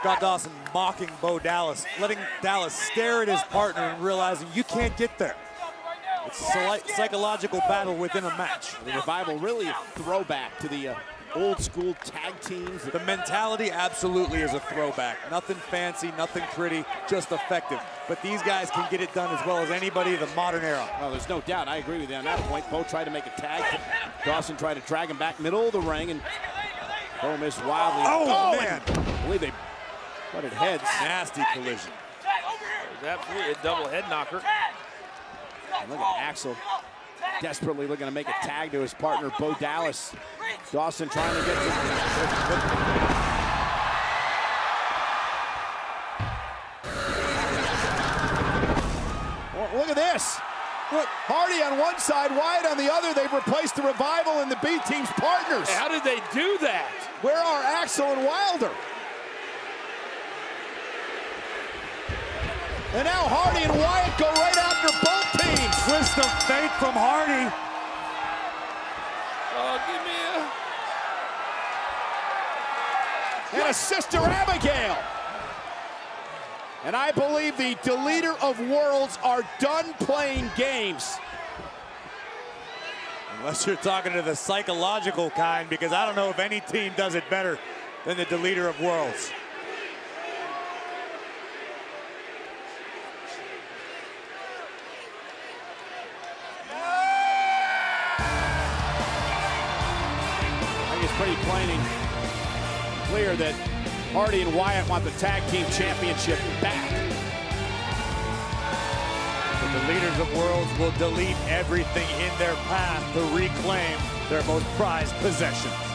Scott Dawson mocking Bo Dallas, letting Dallas stare at his partner and realizing you can't get there. It's a psychological battle within a match. The revival really a throwback to the uh, old school tag teams. The mentality absolutely is a throwback. Nothing fancy, nothing pretty, just effective. But these guys can get it done as well as anybody of the modern era. Well, there's no doubt. I agree with you on that point. Bo tried to make a tag. Dawson tried to drag him back middle of the ring, and Bo missed wildly. Oh, oh man. I believe they butted heads. Nasty collision. There's absolutely a double head knocker. And look at Axel desperately looking to make a tag to his partner, Bo Dallas. Dawson trying to get to... Look at this. Look, Hardy on one side, Wyatt on the other. They've replaced the Revival and the B team's partners. How did they do that? Where are Axel and Wilder? And now Hardy and Wyatt go right after both teams. Twist of fate from Hardy. Oh, give me a... And a sister Abigail. And I believe the deleter of worlds are done playing games. Unless you're talking to the psychological kind, because I don't know if any team does it better than the deleter of worlds. Pretty plain and clear that Hardy and Wyatt want the tag team championship back. But The leaders of worlds will delete everything in their path to reclaim their most prized possessions.